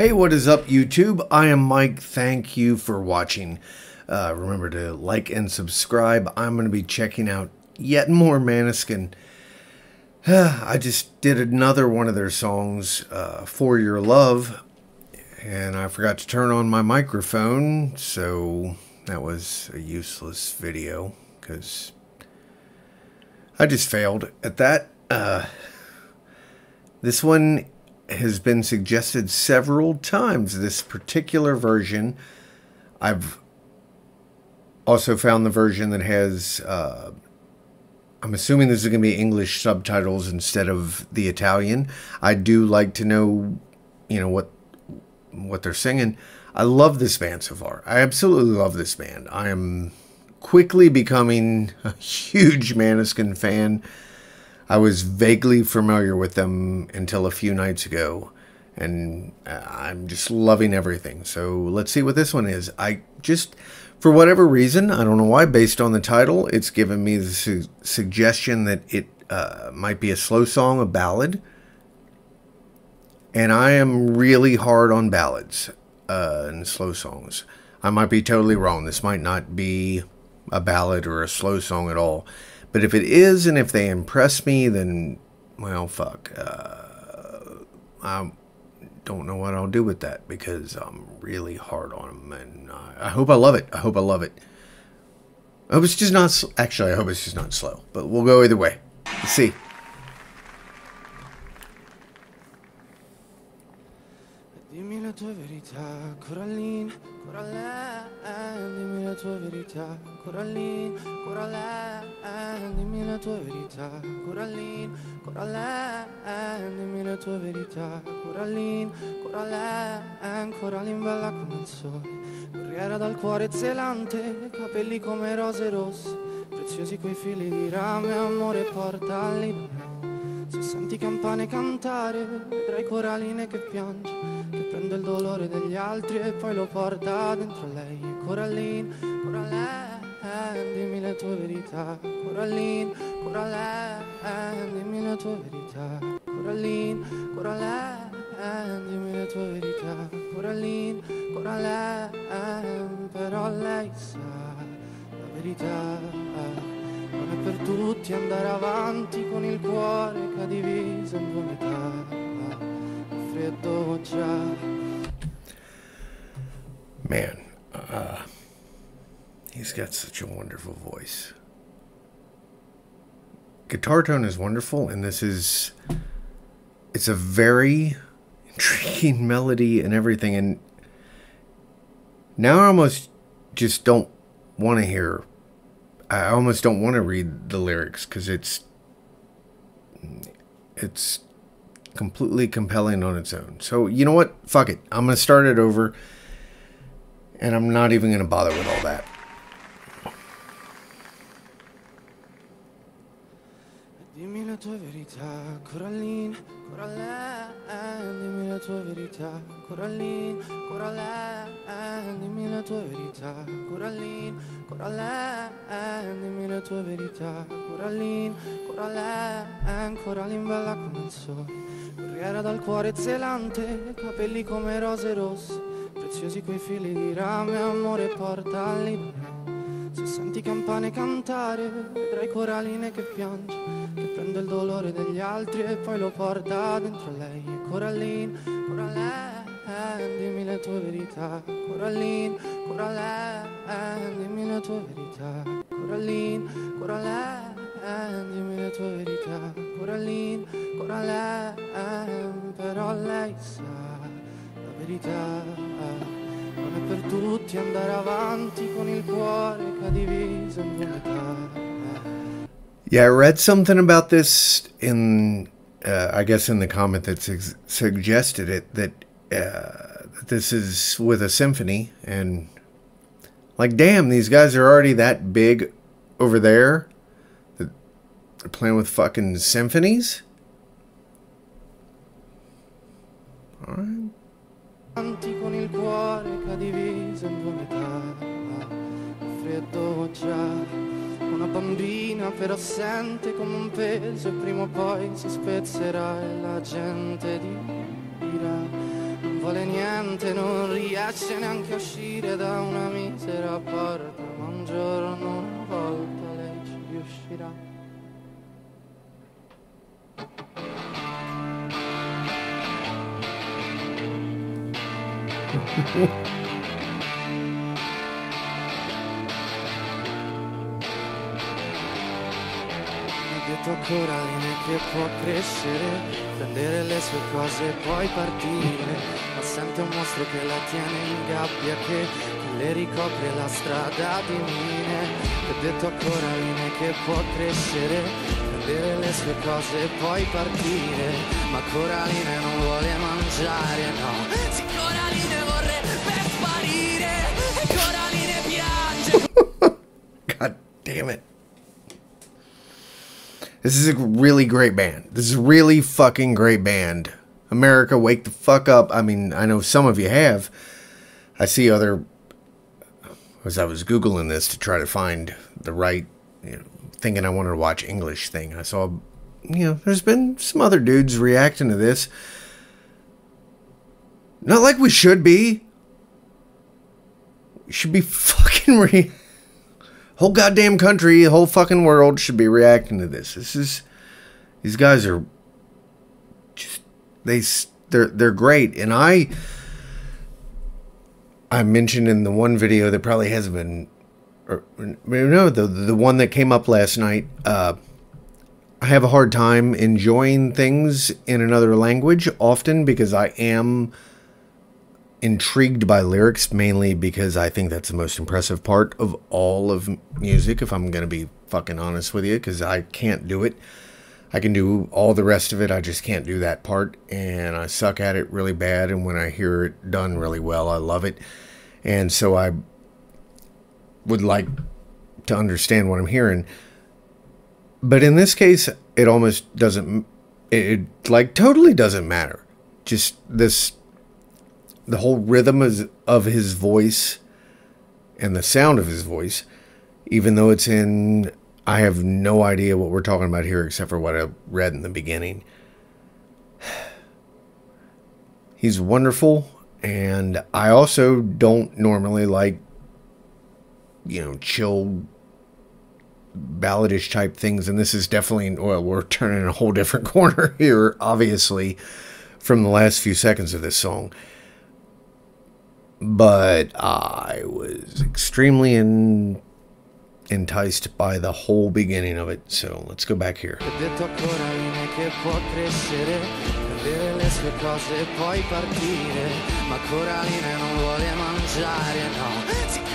Hey, what is up, YouTube? I am Mike. Thank you for watching. Uh, remember to like and subscribe. I'm going to be checking out yet more Måneskin. I just did another one of their songs, uh, For Your Love, and I forgot to turn on my microphone, so that was a useless video because I just failed at that. Uh, this one has been suggested several times. This particular version, I've also found the version that has. Uh, I'm assuming this is going to be English subtitles instead of the Italian. I do like to know, you know what what they're singing. I love this band so far. I absolutely love this band. I am quickly becoming a huge Måneskin fan. I was vaguely familiar with them until a few nights ago, and uh, I'm just loving everything. So let's see what this one is. I just, for whatever reason, I don't know why, based on the title, it's given me the su suggestion that it uh, might be a slow song, a ballad. And I am really hard on ballads uh, and slow songs. I might be totally wrong. This might not be a ballad or a slow song at all. But if it is, and if they impress me, then, well, fuck. Uh, I don't know what I'll do with that because I'm really hard on them. And I hope I love it. I hope I love it. I hope it's just not, actually, I hope it's just not slow. But we'll go either way. Let's see. La tua verità, Coraline, Coraline, dimmi la tua verità, Coraline, Coraline, dimmi la tua verità, Coraline, Coraline, dimmi la tua verità, Coraline, Coraline, Coraline bella come il sole, corriera dal cuore zelante, capelli come rose rosse, preziosi quei fili di rame, amore porta all'idea. Se senti campane cantare, vedrai coraline che piange, che prende il dolore degli altri e poi lo porta dentro lei. Coraline, Coraline, dimmi le tue verità. Coraline, Coraline, dimmi le tue verità. Coraline, Coraline, dimmi le tue verità. Coraline, Coraline, però lei sa la verità. Non è per tutti andare avanti con il cuore che ha diviso in due metà. Man, uh, he's got such a wonderful voice. Guitar tone is wonderful, and this is. It's a very intriguing melody and everything, and now I almost just don't want to hear I almost don't want to read the lyrics because it's it's completely compelling on its own. So you know what? Fuck it. I'm gonna start it over, and I'm not even gonna bother with all that. Dimmi la tua verità, Coraline, Coraline, eh, dimmi la tua verità, Coraline, Coraline, eh, dimmi la tua verità, Coraline, Coraline, eh, dimmi la tua verità, Coraline, Coraline, Coraline bella come il sole, corriera dal cuore zelante, capelli come rose rosse, preziosi quei fili di rame, amore porta all'idea. Se senti campane cantare, vedrai coraline che piange, che prende il dolore degli altri e poi lo porta dentro lei. Coraline, Coraline, dimmi le tue verità. Coraline, Coraline, dimmi le tue verità. Coraline, Coraline, dimmi. Coraline, Coraline, però lei sa la verità. Non è per tutti andare avanti con il cuore che ha diviso in metà. Yeah, I read something about this in, uh, I guess, in the comment that su- suggested it that uh, this is with a symphony, and like, damn, these guys are already that big over there. Playing with fucking symphonies. All right. Avanti con il cuore che ha diviso. Freddo già. Una bambina però sente come un peso e prima o poi si spezzerà e la gente dirà. Non vuole niente, non riesce neanche a uscire da una misera porta, ma un giorno una volta lei ci riuscirà. Detto a Coraline che può crescere, prendere le sue cose e poi partire, ma sente un mostro che la tiene in gabbia che, le ricopre la strada di mine. Mi ha detto a Coraline che può crescere, prendere le sue cose e poi partire, ma Coraline non vuole mangiare, no. God damn it. This is a really great band. This is a really fucking great band. America, wake the fuck up. I mean, I know some of you have. I see other. As I was Googling this to try to find the right, you know, thinking I wanted to watch English thing, I saw, you know, there's been some other dudes reacting to this. Not like we should be. We should be fucking re whole goddamn country, the whole fucking world should be reacting to this. This is these guys are just they they're they're great, and I I mentioned in the one video that probably hasn't been, or no, the the one that came up last night. Uh, I have a hard time enjoying things in another language often because I am intrigued by lyrics mainly because I think that's the most impressive part of all of music if I'm going to be fucking honest with you because I can't do it. I can do all the rest of it. I just can't do that part and I suck at it really bad and when I hear it done really well, I love it. And so I would like to understand what I'm hearing. But in this case, it almost doesn't it, it like totally doesn't matter. Just this the whole rhythm is, of his voice and the sound of his voice, even though it's in, I have no idea what we're talking about here except for what I read in the beginning. He's wonderful, and I also don't normally like, you know, chill balladish type things, and this is definitely, well, we're turning a whole different corner here, obviously, from the last few seconds of this song but I was extremely in, enticed by the whole beginning of it. So let's go back here. Ma non vuole mangiare, no.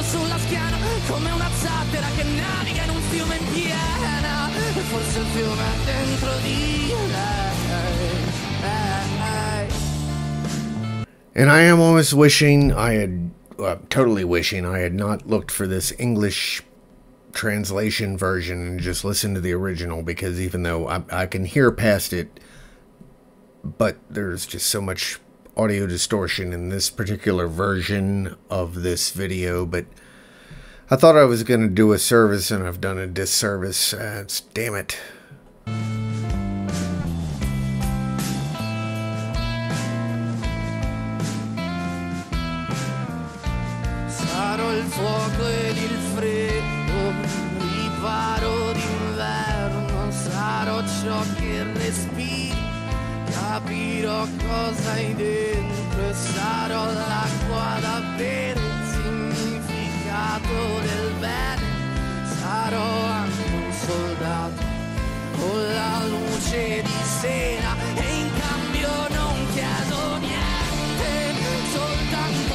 Taglio sulla schiena, come una zattera che naviga in un fiume in piena. E forse il fiume è dentro di lei. And I am almost wishing I had, uh, totally wishing I had not looked for this English translation version and just listened to the original because even though I, I can hear past it, but there's just so much audio distortion in this particular version of this video. But I thought I was going to do a service and I've done a disservice. Uh, damn it. Sarò ciò che respiri, capirò cosa hai dentro e sarò l'acqua da bere, il significato del bene, sarò anche un soldato con la luce di sera e in cambio non chiedo niente, soltanto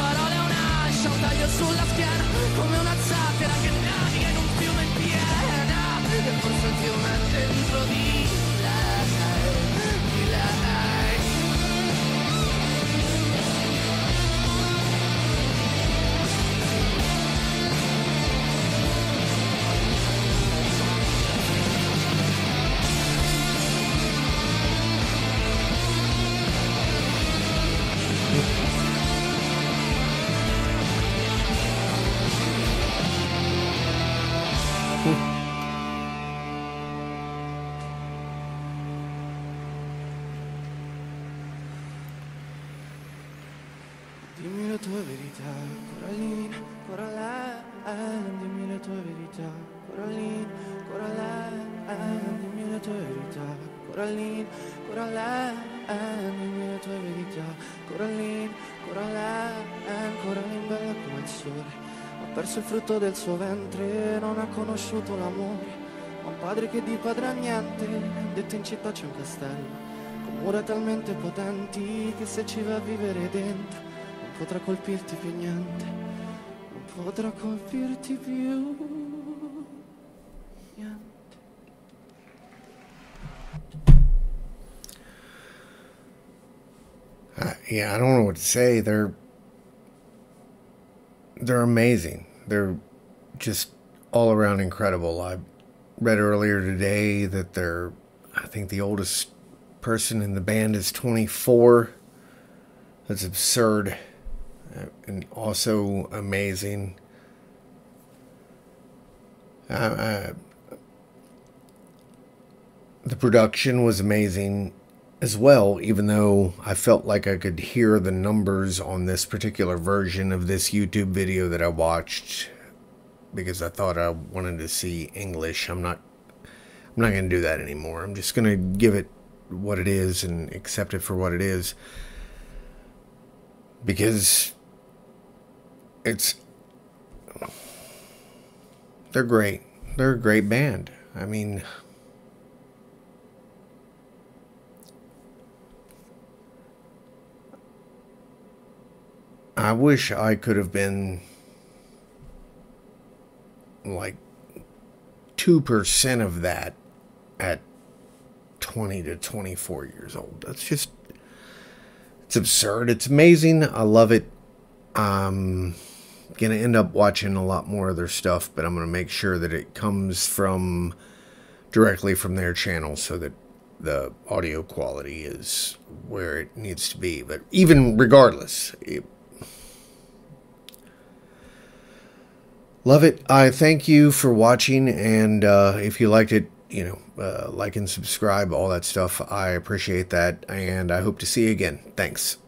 parole un'ascia, un taglio sulla schiena, come una zattera che naviga in un fiume piena, e forse il fiume dentro di te. Dimmi la tua verità, Coraline, Coraline, dimmi la tua verità, Coraline, Coraline, dimmi la tua verità, Coraline, Coraline, dimmi la tua verità, Coraline, Coraline, Coraline bella come il sole, ha perso il frutto del suo ventre, non ha conosciuto l'amore, ha un padre che di padre ha niente, detto in città c'è un castello, con mura talmente potenti che se ci va a vivere dentro potrà colpirti più niente, non potrà colpirti più niente. Uh, yeah, I don't know what to say. They're they're amazing. They're just all around incredible. I read earlier today that they're I think the oldest person in the band is 24. That's absurd uh, and also amazing. Uh, uh, the production was amazing as well, even though I felt like I could hear the numbers on this particular version of this YouTube video that I watched because I thought I wanted to see English. I'm not I'm not going to do that anymore. I'm just going to give it what it is and accept it for what it is because it's they're great. They're a great band. I mean, I wish I could have been like 2% of that at 20 to 24 years old. That's just it's absurd. It's amazing. I love it. I'm going to end up watching a lot more of their stuff, but I'm going to make sure that it comes from directly from their channel so that the audio quality is where it needs to be. But even regardless, it, love it. I thank you for watching, and uh, if you liked it, you know, uh, like and subscribe, all that stuff. I appreciate that, and I hope to see you again. Thanks.